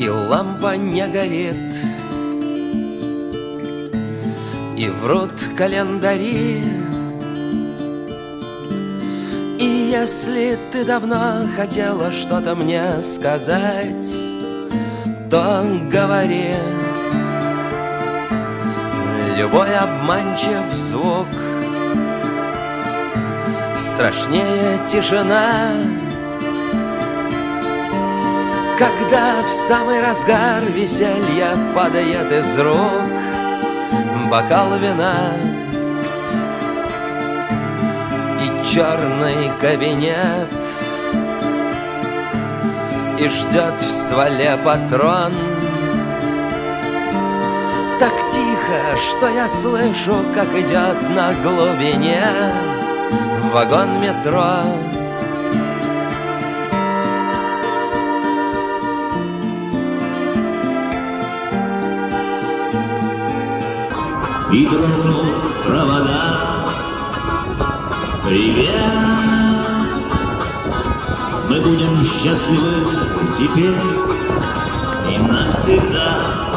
И лампа не горит. И врут календари. И если ты давно хотела что-то мне сказать То говори. Любой обманчив звук Страшнее тишина Когда в самый разгар веселья Падает из рук бокал вина И черный кабинет И ждет в стволе патрон так тихо, что я слышу, как идет на глубине вагон метро. И дрожат провода. Привет! Мы будем счастливы теперь и навсегда.